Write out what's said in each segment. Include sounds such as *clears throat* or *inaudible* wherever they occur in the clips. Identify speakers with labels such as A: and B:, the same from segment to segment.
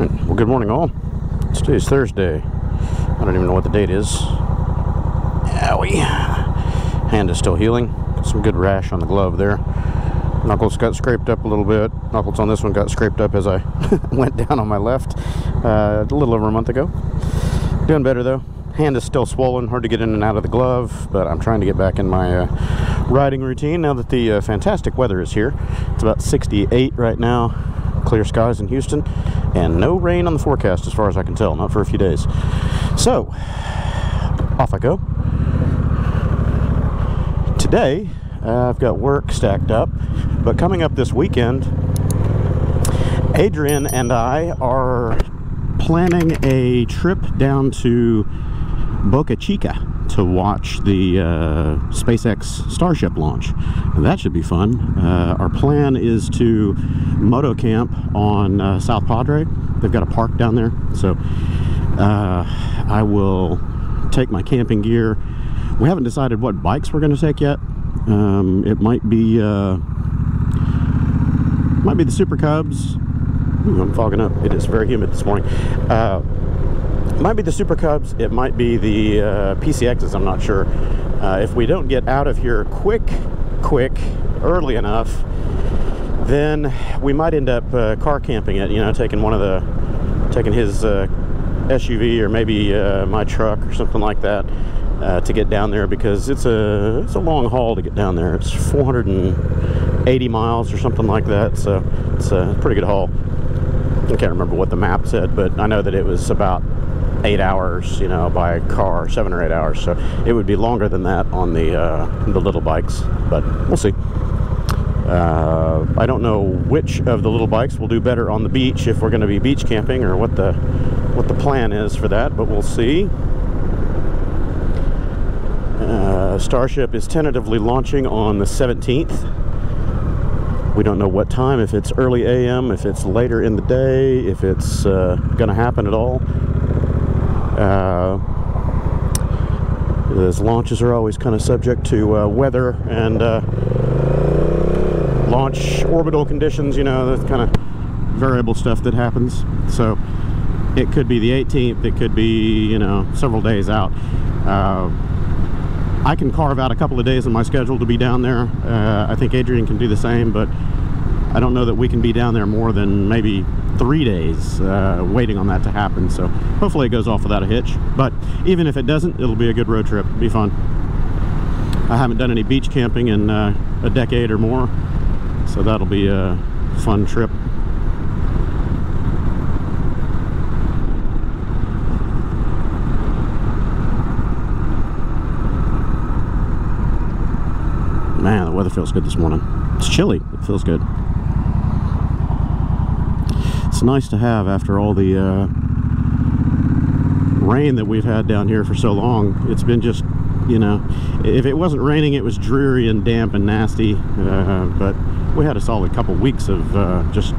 A: right. Well, good morning, all. Today's Thursday. I don't even know what the date is. Owie. Hand is still healing. Got some good rash on the glove there. Knuckles got scraped up a little bit. Knuckles on this one got scraped up as I *laughs* went down on my left uh, a little over a month ago. Doing better though. Hand is still swollen, hard to get in and out of the glove, but I'm trying to get back in my uh, riding routine now that the uh, fantastic weather is here. It's about 68 right now, clear skies in Houston, and no rain on the forecast as far as I can tell, not for a few days. So, off I go. Today, uh, I've got work stacked up, but coming up this weekend, Adrian and I are planning a trip down to Boca Chica to watch the uh, SpaceX Starship launch. And that should be fun. Uh, our plan is to moto camp on uh, South Padre. They've got a park down there. So uh, I will take my camping gear. We haven't decided what bikes we're going to take yet. Um, it might be uh, might be the Super Cubs. Ooh, I'm fogging up. It is very humid this morning. It might be the Super Cubs. It might be the uh, PCXs. I'm not sure. Uh, if we don't get out of here quick, quick, early enough, then we might end up uh, car camping it. You know, taking one of the, taking his uh, SUV or maybe uh, my truck or something like that uh, to get down there because it's a it's a long haul to get down there. It's 480 miles or something like that. So it's a pretty good haul. I can't remember what the map said, but I know that it was about eight hours, you know, by car, seven or eight hours. So it would be longer than that on the uh, the little bikes, but we'll see. Uh, I don't know which of the little bikes will do better on the beach if we're going to be beach camping or what the what the plan is for that, but we'll see. Uh, Starship is tentatively launching on the 17th. We don't know what time, if it's early AM, if it's later in the day, if it's uh, going to happen at all. Uh, those launches are always kind of subject to uh, weather and uh, launch orbital conditions, you know, that kind of variable stuff that happens. So it could be the 18th, it could be, you know, several days out. Uh, I can carve out a couple of days in my schedule to be down there. Uh, I think Adrian can do the same, but I don't know that we can be down there more than maybe three days uh, waiting on that to happen. So hopefully it goes off without a hitch. But even if it doesn't, it'll be a good road trip. It'll be fun. I haven't done any beach camping in uh, a decade or more, so that'll be a fun trip. Man, the weather feels good this morning. It's chilly. It feels good. It's nice to have after all the uh, rain that we've had down here for so long. It's been just, you know, if it wasn't raining, it was dreary and damp and nasty. Uh, but we had a solid couple weeks of uh, just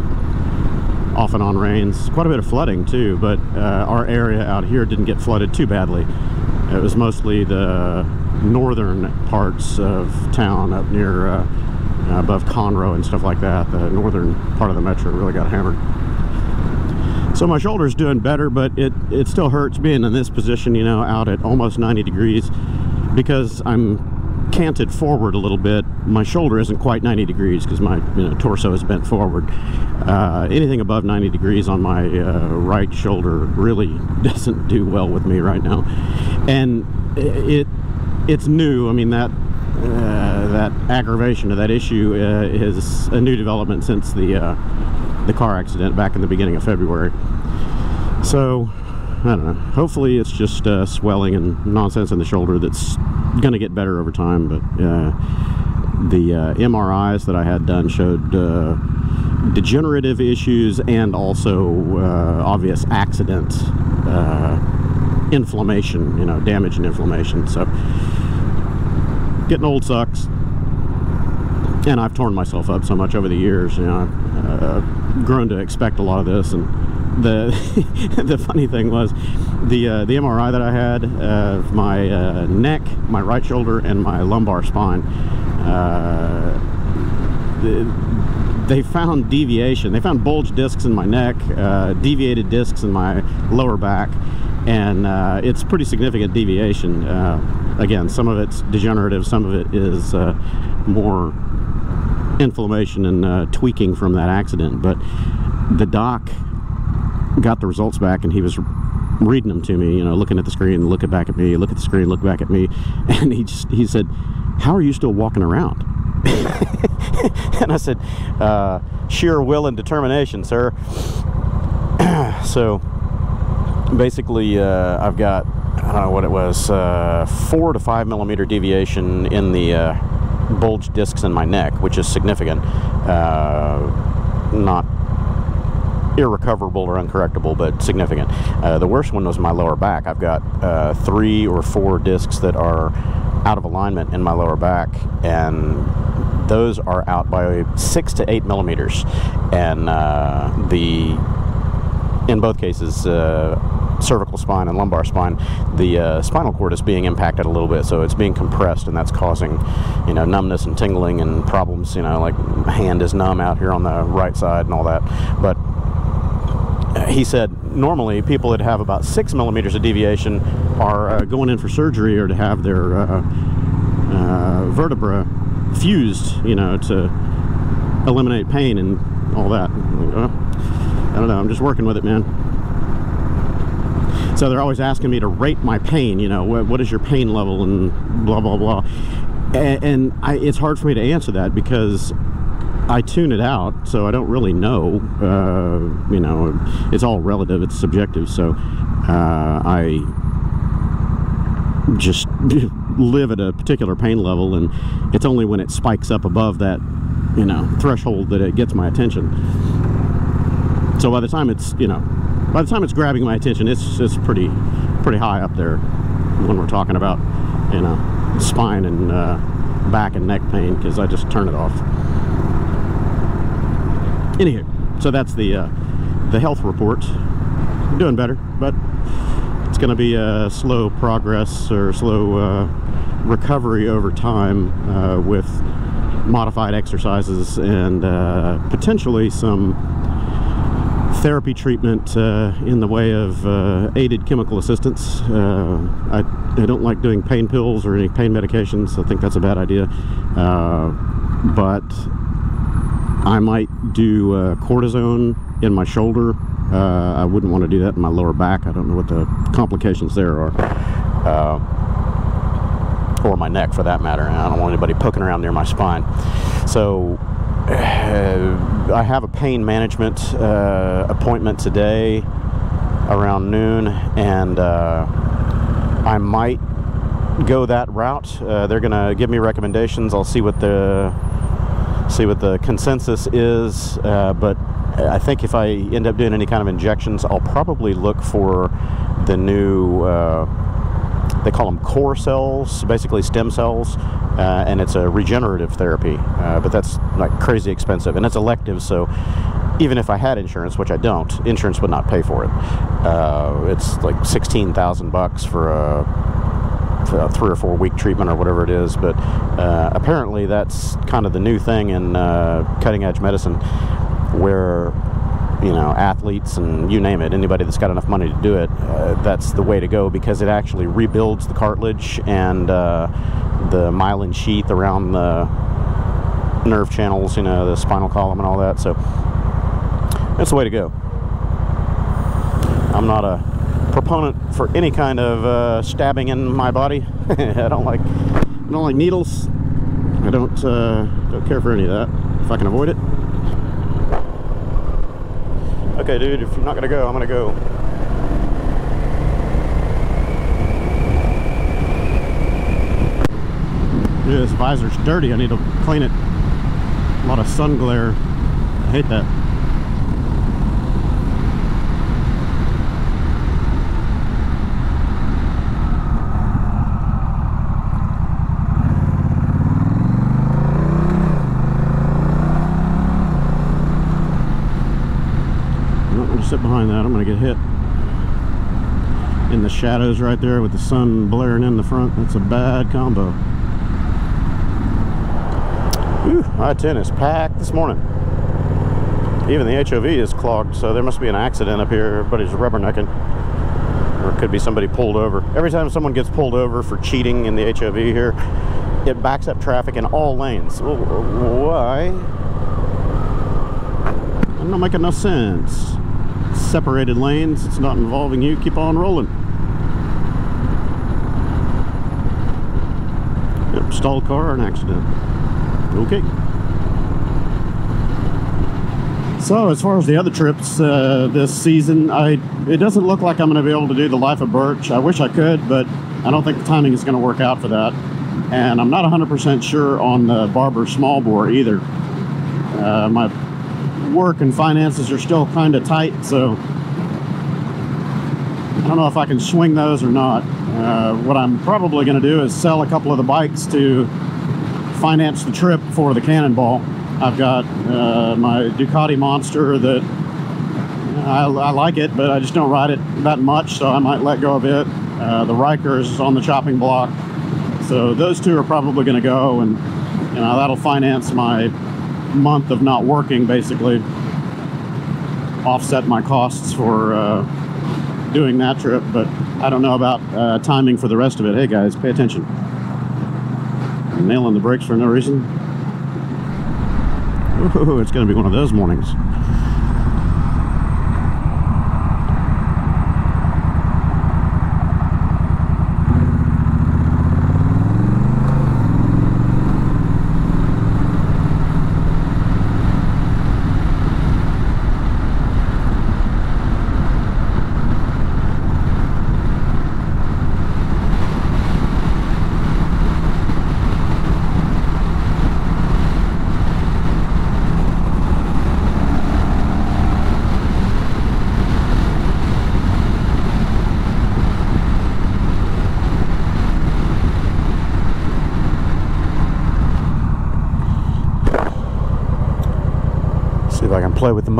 A: off and on rains. Quite a bit of flooding too, but uh, our area out here didn't get flooded too badly. It was mostly the northern parts of town up near uh, above Conroe and stuff like that. The northern part of the metro really got hammered. So my shoulder's doing better, but it, it still hurts being in this position, you know, out at almost 90 degrees because I'm canted forward a little bit. My shoulder isn't quite 90 degrees because my you know, torso is bent forward. Uh, anything above 90 degrees on my uh, right shoulder really *laughs* doesn't do well with me right now. And it it's new. I mean, that uh, that aggravation of that issue uh, is a new development since the uh, the car accident back in the beginning of February. So, I don't know. Hopefully, it's just uh, swelling and nonsense in the shoulder that's going to get better over time. But uh, the uh, MRIs that I had done showed degenerative issues and also obvious accident inflammation, you know, damage and inflammation. So getting old sucks. And I've torn myself up so much over the years, you know, uh, grown to expect a lot of this. And the *laughs* the funny thing was, the uh, the MRI that I had of uh, my uh, neck, my right shoulder, and my lumbar spine, uh, they found deviation. They found bulge discs in my neck, uh, deviated discs in my lower back, and uh, it's pretty significant deviation. Again, some of it's degenerative, some of it is more inflammation and uh, tweaking from that accident. But the doc got the results back, and he was reading them to me. You know, looking at the screen, looking back at me, look at the screen, look back at me, *laughs* and he just he said, "How are you still walking around?" *laughs* and I said, uh, sheer will and determination, sir. *clears throat* so basically, uh, I've got, I don't know what it was, uh, four to five millimeter deviation in the uh, bulge discs in my neck, which is significant. Uh, not irrecoverable or uncorrectable, but significant. Uh, the worst one was my lower back. I've got uh, three or four discs that are out of alignment in my lower back, and those are out by six to eight millimeters. And uh, the in both cases, uh, cervical spine and lumbar spine, the uh, spinal cord is being impacted a little bit, so it's being compressed, and that's causing, you know, numbness and tingling and problems. You know, like hand is numb out here on the right side and all that. But he said normally people that have about six millimeters of deviation are uh, going in for surgery or to have their uh, uh, vertebra fused, you know, to eliminate pain and all that. I don't know. I'm just working with it, man. So they're always asking me to rate my pain. You know, what, is your pain level and blah blah blah. And, and I, it's hard for me to answer that because I tune it out, so I don't really know. Uh, you know, it's all relative, it's subjective. So uh, I just *laughs* live at a particular pain level, and it's only when it spikes up above that, you know, threshold that it gets my attention. So by the time it's, you know, by the time it's grabbing my attention, it's it's pretty pretty high up there when we're talking about, you know, spine and uh, back and neck pain because I just turn it off. Anywho, so that's the uh, the health report. I'm doing better, but it's going to be a slow progress or slow uh, recovery over time uh, with modified exercises and uh, potentially some therapy treatment uh, in the way of uh, aided chemical assistance. Uh, I, I, don't like doing pain pills or any pain medications. I think that's a bad idea. but I might do uh, cortisone in my shoulder. Uh, I wouldn't want to do that in my lower back. I don't know what the complications there are. Uh, or my neck for that matter. I don't want anybody poking around near my spine. So uh, I have a pain management uh, appointment today around noon and uh, I might go that route. they're going to give me recommendations. I'll see what the see what the consensus is. Uh, but I think if I end up doing any kind of injections, I'll probably look for the new, uh, they call them core cells, basically stem cells, uh, and it's a regenerative therapy. Uh, but that's like crazy expensive, and it's elective, so even if I had insurance, which I don't, insurance would not pay for it. Uh, it's like 16,000 bucks for a a three or four week treatment or whatever it is. But uh, apparently, that's kind of the new thing in uh, cutting edge medicine, where you know athletes and you name it, anybody that's got enough money to do it, uh, that's the way to go because it actually rebuilds the cartilage and uh, the myelin sheath around the nerve channels, you know, the spinal column and all that. So that's the way to go. I'm not a proponent for any kind of uh, stabbing in my body. *laughs* I don't like I don't like needles. I don't uh, don't care for any of that if I can avoid it. Okay, dude, if you're not gonna go, I'm gonna go. Yeah, this visor's dirty. I need to clean it. A lot of sun glare. I hate that. Sit behind that, I'm going to get hit. In the shadows right there with the sun blaring in the front, that's a bad combo. I-10 is packed this morning. Even the HOV is clogged, so there must be an accident up here. Everybody's rubbernecking. Or it could be somebody pulled over. Every time someone gets pulled over for cheating in the HOV here, it backs up traffic in all lanes. Why? I'm not making no sense. Separated lanes, it's not involving you, keep on rolling. Yep, stalled car, an accident. Okay. So as far as the other trips uh, this season, I it doesn't look like I'm going to be able to do the Life of Birch. I wish I could, but I don't think the timing is going to work out for that. And I'm not 100% sure on the Barber small bore either. Uh, my work and finances are still kind of tight, so I don't know if I can swing those or not. Uh, what I'm probably going to do is sell a couple of the bikes to finance the trip for the Cannonball. I've got uh, my Ducati Monster that I, I, like it, but I just don't ride it that much, so I might let go of it. Uh, the Rikers is on the chopping block. So those two are probably going to go, and you know that'll finance my month of not working, basically. Offset my costs for uh, doing that trip, but I don't know about uh, timing for the rest of it. Hey guys, pay attention. I'm nailing the brakes for no reason. Ooh, it's going to be one of those mornings.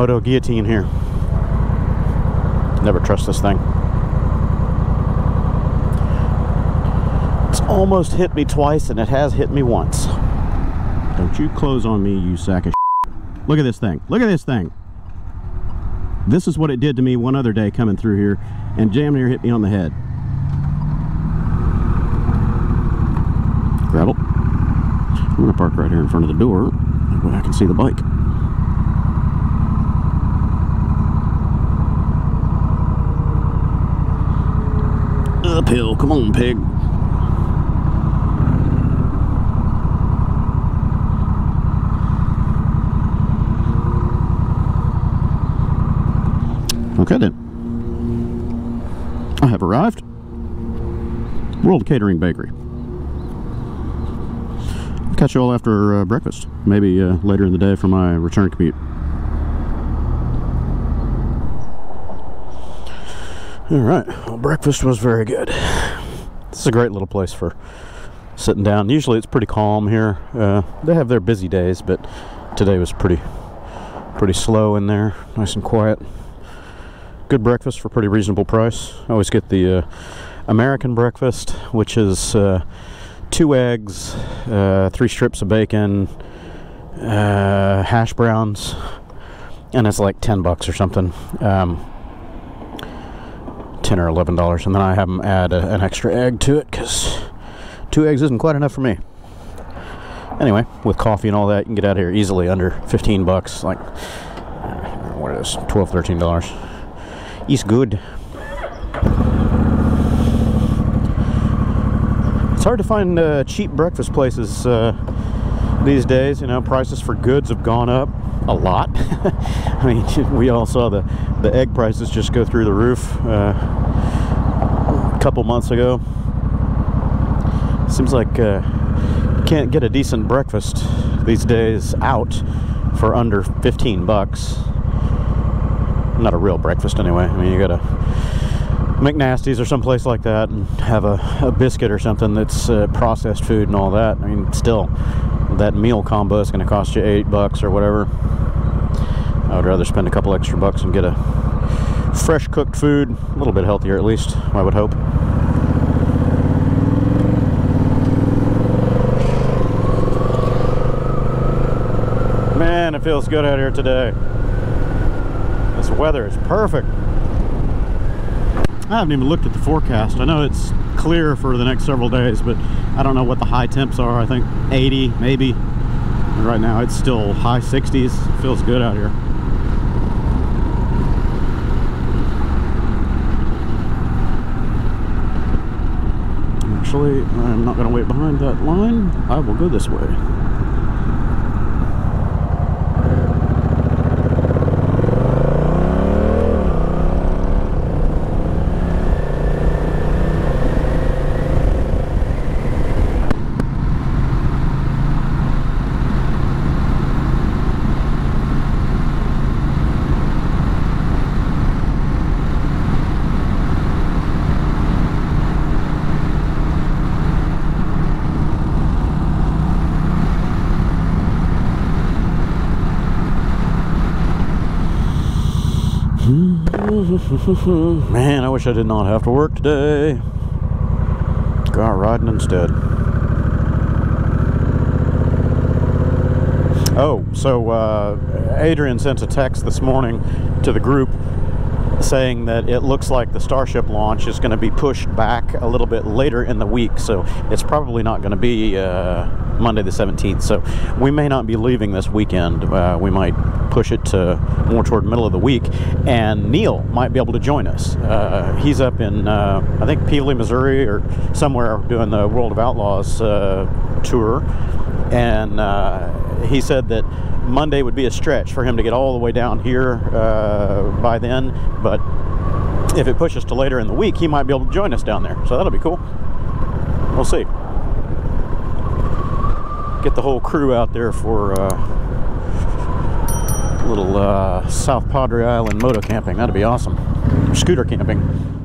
A: Moto guillotine here. Never trust this thing. It's almost hit me twice and it has hit me once. Don't you close on me, you sack of. Look at this thing. Look at this thing. This is what it did to me one other day coming through here and jammed near hit me on the head. Gravel. I'm to park right here in front of the door. I can see the bike. Uphill. Come on, pig. Okay then. I have arrived. World Catering Bakery. I'll catch you all after uh, breakfast. Maybe uh, later in the day for my return commute. All right, well, breakfast was very good. This is a great little place for sitting down. Usually it's pretty calm here. Uh, they have their busy days, but today was pretty, pretty slow in there. Nice and quiet. Good breakfast for pretty reasonable price. I always get the uh, American breakfast, which is uh, two eggs, uh, three strips of bacon, uh, hash browns, and it's like 10 bucks or something. Um, 10 or 11 dollars and then I have them add a, an extra egg to it because two eggs isn't quite enough for me. Anyway with coffee and all that you can get out of here easily under 15 bucks like what is 12 13 dollars. East good. It's hard to find uh, cheap breakfast places uh, these days you know prices for goods have gone up a lot. *laughs* I mean, *laughs* we all saw the, the egg prices just go through the roof uh, a couple months ago. Seems like uh, you can't get a decent breakfast these days out for under 15 bucks. Not a real breakfast anyway. I mean, you gotta McNasty's or someplace like that and have a, a biscuit or something that's uh, processed food and all that. I mean, still, that meal combo is going to cost you eight bucks or whatever. I would rather spend a couple extra bucks and get a fresh cooked food, a little bit healthier at least, I would hope. Man, it feels good out here today. This weather is perfect. I haven't even looked at the forecast. I know it's clear for the next several days, but I don't know what the high temps are. I think 80 maybe. And right now it's still high 60s. feels good out here. Actually, I'm not going to wait behind that line. I will go this way. *laughs* Man, I wish I did not have to work today. Go out riding instead. Oh, so uh, Adrian sent a text this morning to the group saying that it looks like the Starship launch is going to be pushed back a little bit later in the week, so it's probably not going to be uh, Monday the 17th. So we may not be leaving this weekend. Uh, we might push it to more toward middle of the week, and Neil might be able to join us. Uh, he's up in uh, I think Pevely, Missouri, or somewhere doing the World of Outlaws uh, tour, and uh, he said that Monday would be a stretch for him to get all the way down here uh, by then, but if it pushes to later in the week, he might be able to join us down there. So that'll be cool. We'll see. Get the whole crew out there for uh, little uh, South Padre Island moto camping. That'd be awesome. Scooter camping.